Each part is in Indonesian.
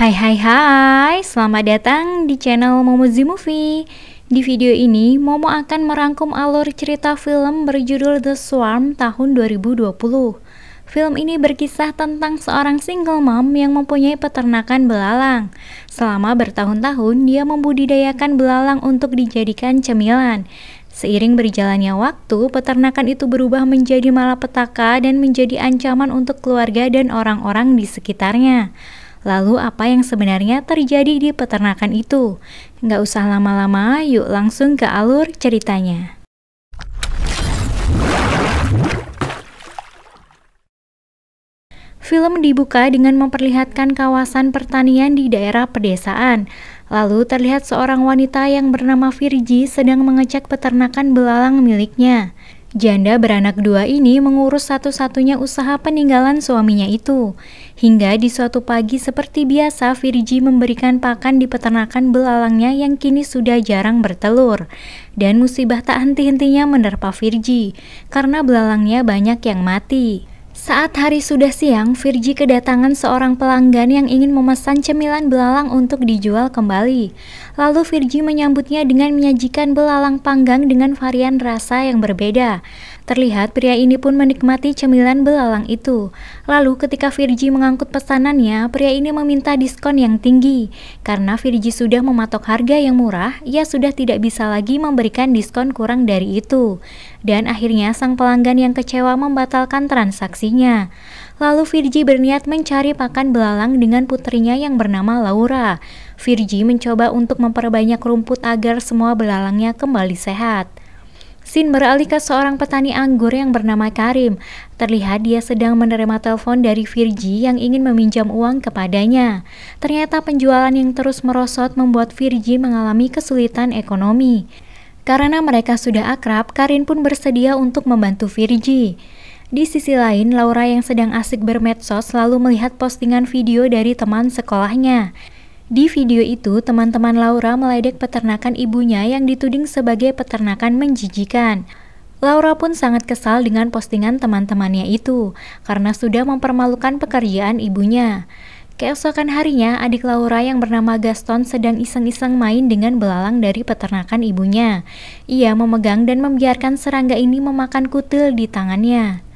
Hai hai hai, selamat datang di channel Momozi Movie. Di video ini, Momo akan merangkum alur cerita film berjudul The Swarm tahun 2020 Film ini berkisah tentang seorang single mom yang mempunyai peternakan belalang. Selama bertahun-tahun, dia membudidayakan belalang untuk dijadikan cemilan. Seiring berjalannya waktu, peternakan itu berubah menjadi malapetaka dan menjadi ancaman untuk keluarga dan orang-orang di sekitarnya. Lalu apa yang sebenarnya terjadi di peternakan itu? Nggak usah lama-lama, yuk langsung ke alur ceritanya. Film dibuka dengan memperlihatkan kawasan pertanian di daerah pedesaan. Lalu terlihat seorang wanita yang bernama Virgi sedang mengecek peternakan belalang miliknya. Janda beranak dua ini mengurus satu-satunya usaha peninggalan suaminya itu. Hingga di suatu pagi seperti biasa Virgi memberikan pakan di peternakan belalangnya yang kini sudah jarang bertelur. Dan musibah tak henti-hentinya menerpa Virgi, karena belalangnya banyak yang mati. Saat hari sudah siang, Virgi kedatangan seorang pelanggan yang ingin memesan cemilan belalang untuk dijual kembali. Lalu Virgi menyambutnya dengan menyajikan belalang panggang dengan varian rasa yang berbeda. Terlihat pria ini pun menikmati cemilan belalang itu. Lalu ketika Virgi mengangkut pesanannya, pria ini meminta diskon yang tinggi. Karena Virgi sudah mematok harga yang murah, ia sudah tidak bisa lagi memberikan diskon kurang dari itu. Dan akhirnya sang pelanggan yang kecewa membatalkan transaksinya. Lalu Virgi berniat mencari pakan belalang dengan putrinya yang bernama Laura. Virgi mencoba untuk memperbanyak rumput agar semua belalangnya kembali sehat. Sin beralih ke seorang petani anggur yang bernama Karim. Terlihat dia sedang menerima telepon dari Virgi yang ingin meminjam uang kepadanya. Ternyata penjualan yang terus merosot membuat Virgi mengalami kesulitan ekonomi. Karena mereka sudah akrab, Karin pun bersedia untuk membantu Virgi. Di sisi lain, Laura yang sedang asik bermedsos selalu melihat postingan video dari teman sekolahnya. Di video itu, teman-teman Laura meledek peternakan ibunya yang dituding sebagai peternakan menjijikan. Laura pun sangat kesal dengan postingan teman-temannya itu, karena sudah mempermalukan pekerjaan ibunya. Keesokan harinya, adik Laura yang bernama Gaston sedang iseng-iseng main dengan belalang dari peternakan ibunya. Ia memegang dan membiarkan serangga ini memakan kutil di tangannya.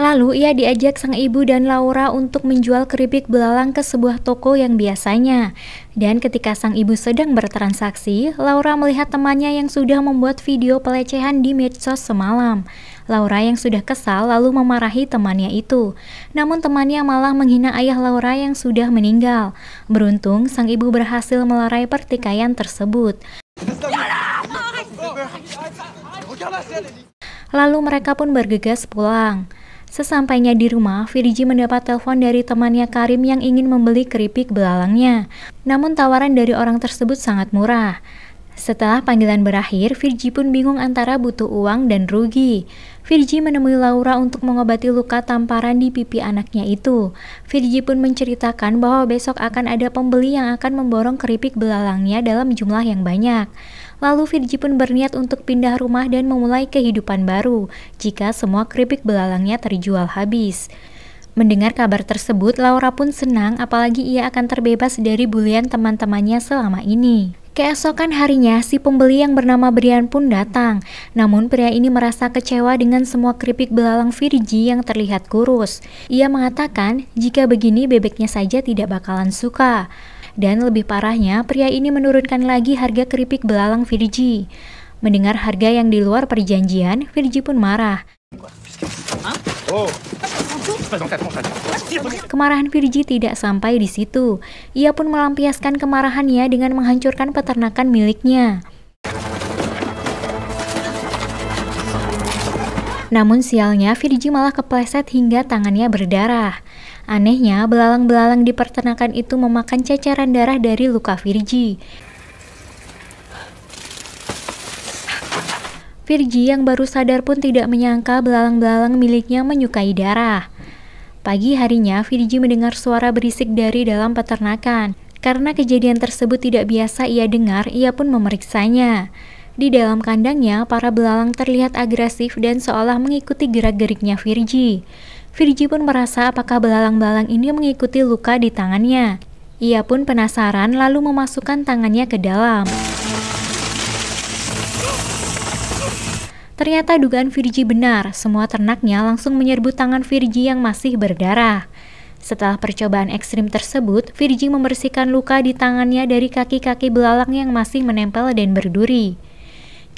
Lalu ia diajak sang ibu dan Laura untuk menjual keripik belalang ke sebuah toko yang biasanya. Dan ketika sang ibu sedang bertransaksi, Laura melihat temannya yang sudah membuat video pelecehan di medsos semalam. Laura yang sudah kesal lalu memarahi temannya itu. Namun temannya malah menghina ayah Laura yang sudah meninggal. Beruntung sang ibu berhasil melerai pertikaian tersebut. Lalu mereka pun bergegas pulang. Sesampainya di rumah, Virgi mendapat telepon dari temannya Karim yang ingin membeli keripik belalangnya. Namun tawaran dari orang tersebut sangat murah. Setelah panggilan berakhir, Virgi pun bingung antara butuh uang dan rugi. Virgi menemui Laura untuk mengobati luka tamparan di pipi anaknya itu. Virgi pun menceritakan bahwa besok akan ada pembeli yang akan memborong keripik belalangnya dalam jumlah yang banyak. Lalu Virgi pun berniat untuk pindah rumah dan memulai kehidupan baru jika semua keripik belalangnya terjual habis. Mendengar kabar tersebut, Laura pun senang apalagi ia akan terbebas dari bulian teman-temannya selama ini. Keesokan harinya, si pembeli yang bernama Brian pun datang. Namun pria ini merasa kecewa dengan semua keripik belalang Virgi yang terlihat kurus. Ia mengatakan, jika begini bebeknya saja tidak bakalan suka. Dan lebih parahnya, pria ini menurunkan lagi harga keripik belalang Virgi. Mendengar harga yang di luar perjanjian, Virgi pun marah. Kemarahan Virgi tidak sampai di situ. Ia pun melampiaskan kemarahannya dengan menghancurkan peternakan miliknya. Namun sialnya, Virgi malah kepleset hingga tangannya berdarah. Anehnya, belalang-belalang di peternakan itu memakan ceceran darah dari luka Virgi. Virgi yang baru sadar pun tidak menyangka belalang-belalang miliknya menyukai darah. Pagi harinya, Virgi mendengar suara berisik dari dalam peternakan. Karena kejadian tersebut tidak biasa ia dengar, ia pun memeriksanya. Di dalam kandangnya, para belalang terlihat agresif dan seolah mengikuti gerak-geriknya Virgi. Virgi pun merasa apakah belalang-belalang ini mengikuti luka di tangannya. Ia pun penasaran lalu memasukkan tangannya ke dalam. Ternyata dugaan Virgi benar, semua ternaknya langsung menyerbu tangan Virgi yang masih berdarah. Setelah percobaan ekstrim tersebut, Virgi membersihkan luka di tangannya dari kaki-kaki belalang yang masih menempel dan berduri.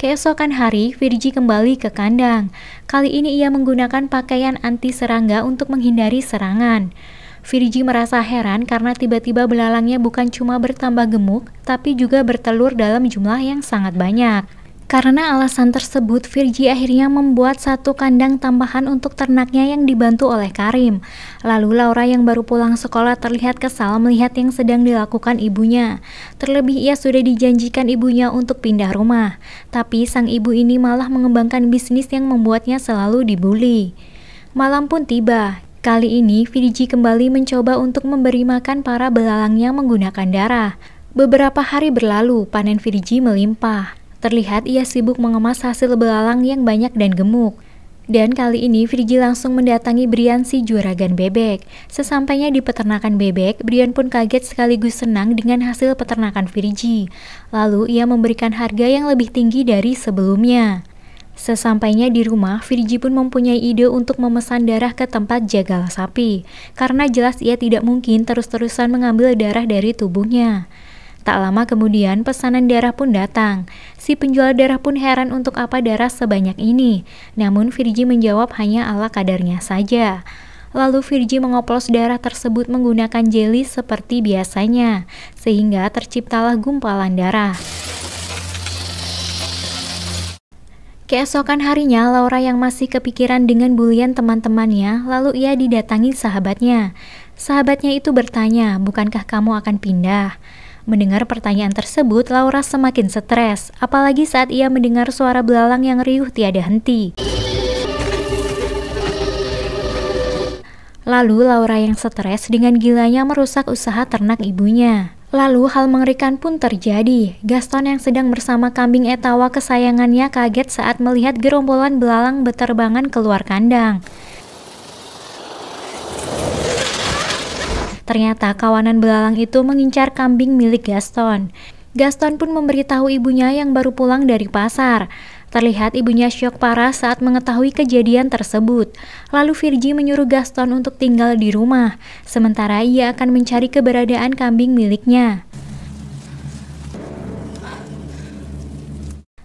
Keesokan hari, Virgi kembali ke kandang. Kali ini ia menggunakan pakaian anti serangga untuk menghindari serangan. Virgi merasa heran karena tiba-tiba belalangnya bukan cuma bertambah gemuk, tapi juga bertelur dalam jumlah yang sangat banyak. Karena alasan tersebut, Virgi akhirnya membuat satu kandang tambahan untuk ternaknya yang dibantu oleh Karim. Lalu Laura yang baru pulang sekolah terlihat kesal melihat yang sedang dilakukan ibunya. Terlebih ia sudah dijanjikan ibunya untuk pindah rumah. Tapi sang ibu ini malah mengembangkan bisnis yang membuatnya selalu dibully. Malam pun tiba. Kali ini, Virgi kembali mencoba untuk memberi makan para belalangnya menggunakan darah. Beberapa hari berlalu, panen Virgi melimpah. Terlihat ia sibuk mengemas hasil belalang yang banyak dan gemuk. Dan kali ini Virgi langsung mendatangi Brian si juragan bebek. Sesampainya di peternakan bebek, Brian pun kaget sekaligus senang dengan hasil peternakan Virgi. Lalu ia memberikan harga yang lebih tinggi dari sebelumnya. Sesampainya di rumah, Virgi pun mempunyai ide untuk memesan darah ke tempat jagal sapi, karena jelas ia tidak mungkin terus-terusan mengambil darah dari tubuhnya. Tak lama kemudian pesanan darah pun datang. Si penjual darah pun heran untuk apa darah sebanyak ini. Namun Virgi menjawab hanya ala kadarnya saja. Lalu Virgi mengoplos darah tersebut menggunakan jeli seperti biasanya, sehingga terciptalah gumpalan darah. Keesokan harinya, Laura yang masih kepikiran dengan bulian teman-temannya, lalu ia didatangi sahabatnya. Sahabatnya itu bertanya, bukankah kamu akan pindah? Mendengar pertanyaan tersebut, Laura semakin stres, apalagi saat ia mendengar suara belalang yang riuh tiada henti. Lalu Laura yang stres dengan gilanya merusak usaha ternak ibunya. Lalu hal mengerikan pun terjadi. Gaston yang sedang bersama kambing etawa kesayangannya kaget saat melihat gerombolan belalang beterbangan keluar kandang. Ternyata kawanan belalang itu mengincar kambing milik Gaston. Gaston pun memberitahu ibunya yang baru pulang dari pasar. Terlihat ibunya syok parah saat mengetahui kejadian tersebut. Lalu Virgi menyuruh Gaston untuk tinggal di rumah, sementara ia akan mencari keberadaan kambing miliknya.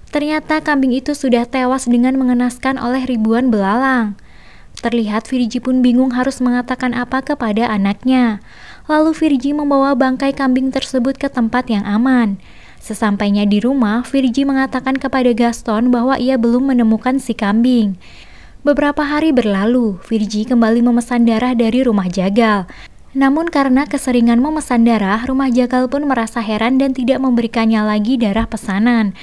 Ternyata kambing itu sudah tewas dengan mengenaskan oleh ribuan belalang. Terlihat Virgi pun bingung harus mengatakan apa kepada anaknya. Lalu Virgi membawa bangkai kambing tersebut ke tempat yang aman. Sesampainya di rumah, Virgi mengatakan kepada Gaston bahwa ia belum menemukan si kambing. Beberapa hari berlalu, Virgi kembali memesan darah dari rumah jagal. Namun karena keseringan memesan darah, rumah jagal pun merasa heran dan tidak memberikannya lagi darah pesanan.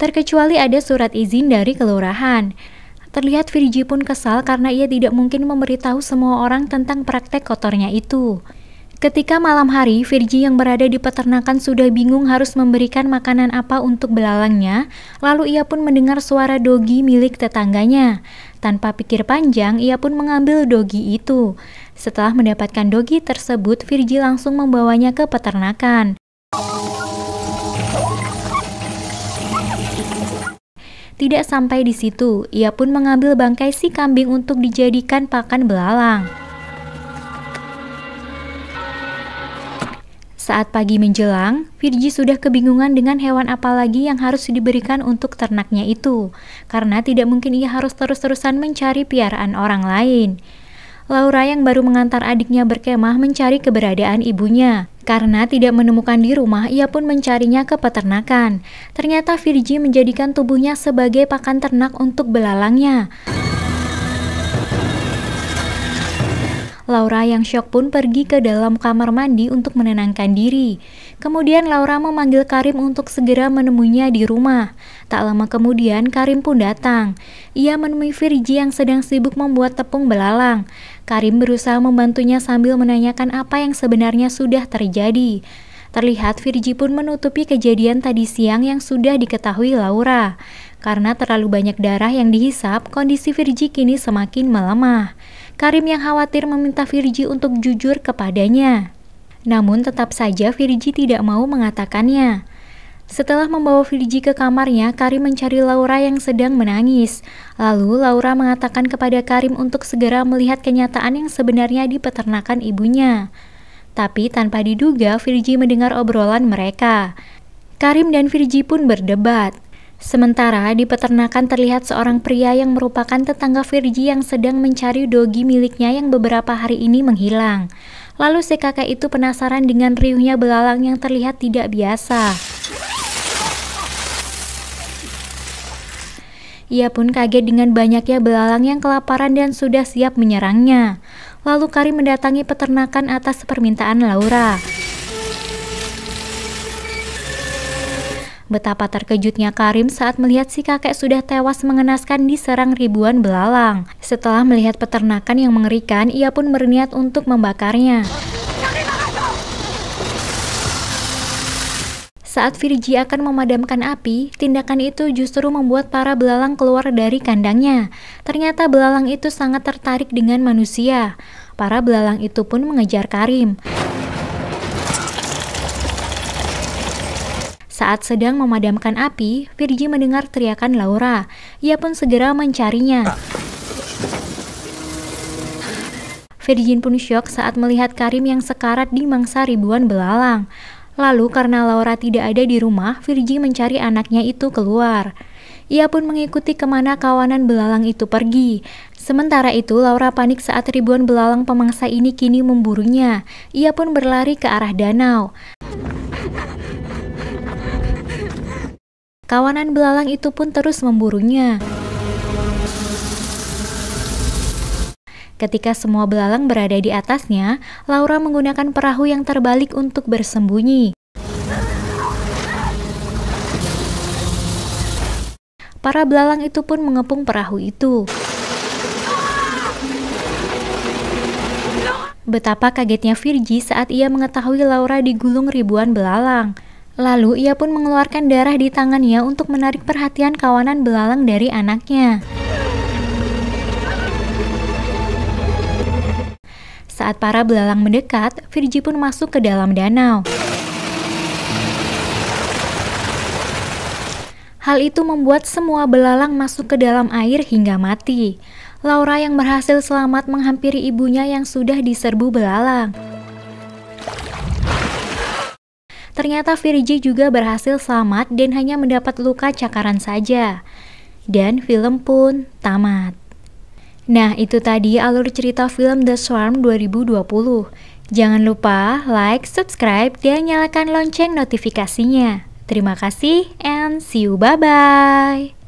Terkecuali ada surat izin dari kelurahan. Terlihat Virgi pun kesal karena ia tidak mungkin memberitahu semua orang tentang praktek kotornya itu. Ketika malam hari, Virgi yang berada di peternakan sudah bingung harus memberikan makanan apa untuk belalangnya, lalu ia pun mendengar suara dogi milik tetangganya. Tanpa pikir panjang, ia pun mengambil dogi itu. Setelah mendapatkan dogi tersebut, Virgi langsung membawanya ke peternakan. Tidak sampai di situ, ia pun mengambil bangkai si kambing untuk dijadikan pakan belalang. Saat pagi menjelang, Virgi sudah kebingungan dengan hewan apa lagi yang harus diberikan untuk ternaknya itu, karena tidak mungkin ia harus terus-terusan mencari piaraan orang lain. Laura yang baru mengantar adiknya berkemah mencari keberadaan ibunya. Karena tidak menemukan di rumah, ia pun mencarinya ke peternakan. Ternyata Virgi menjadikan tubuhnya sebagai pakan ternak untuk belalangnya. Laura yang syok pun pergi ke dalam kamar mandi untuk menenangkan diri. Kemudian Laura memanggil Karim untuk segera menemuinya di rumah. Tak lama kemudian Karim pun datang. Ia menemui Virgi yang sedang sibuk membuat tepung belalang. Karim berusaha membantunya sambil menanyakan apa yang sebenarnya sudah terjadi. Terlihat Virgi pun menutupi kejadian tadi siang yang sudah diketahui Laura. Karena terlalu banyak darah yang dihisap, kondisi Virgi kini semakin melemah. Karim yang khawatir meminta Virgi untuk jujur kepadanya. Namun tetap saja Virgi tidak mau mengatakannya. Setelah membawa Virgi ke kamarnya, Karim mencari Laura yang sedang menangis. Lalu Laura mengatakan kepada Karim untuk segera melihat kenyataan yang sebenarnya di peternakan ibunya. Tapi tanpa diduga, Virgi mendengar obrolan mereka. Karim dan Virgi pun berdebat. Sementara di peternakan terlihat seorang pria yang merupakan tetangga Virgi yang sedang mencari dogi miliknya yang beberapa hari ini menghilang. Lalu si kakek itu penasaran dengan riuhnya belalang yang terlihat tidak biasa. Ia pun kaget dengan banyaknya belalang yang kelaparan dan sudah siap menyerangnya. Lalu Karim mendatangi peternakan atas permintaan Laura. Betapa terkejutnya Karim saat melihat si kakek sudah tewas mengenaskan diserang ribuan belalang. Setelah melihat peternakan yang mengerikan, ia pun berniat untuk membakarnya. Saat Virgi akan memadamkan api, tindakan itu justru membuat para belalang keluar dari kandangnya. Ternyata belalang itu sangat tertarik dengan manusia. Para belalang itu pun mengejar Karim. Saat sedang memadamkan api, Virgi mendengar teriakan Laura. Ia pun segera mencarinya. Virgin pun syok saat melihat Karim yang sekarat di mangsa ribuan belalang. Lalu karena Laura tidak ada di rumah, Virgi mencari anaknya itu keluar. Ia pun mengikuti ke mana kawanan belalang itu pergi. Sementara itu, Laura panik saat ribuan belalang pemangsa ini kini memburunya. Ia pun berlari ke arah danau. Kawanan belalang itu pun terus memburunya. Ketika semua belalang berada di atasnya, Laura menggunakan perahu yang terbalik untuk bersembunyi. Para belalang itu pun mengepung perahu itu. Betapa kagetnya Virgi saat ia mengetahui Laura digulung ribuan belalang. Lalu ia pun mengeluarkan darah di tangannya untuk menarik perhatian kawanan belalang dari anaknya. Saat para belalang mendekat, Virgi pun masuk ke dalam danau. Hal itu membuat semua belalang masuk ke dalam air hingga mati. Laura yang berhasil selamat menghampiri ibunya yang sudah diserbu belalang. Ternyata Virgi juga berhasil selamat dan hanya mendapat luka cakaran saja. Dan film pun tamat. Nah, itu tadi alur cerita film The Swarm 2020. Jangan lupa like, subscribe, dan nyalakan lonceng notifikasinya. Terima kasih and see you bye-bye.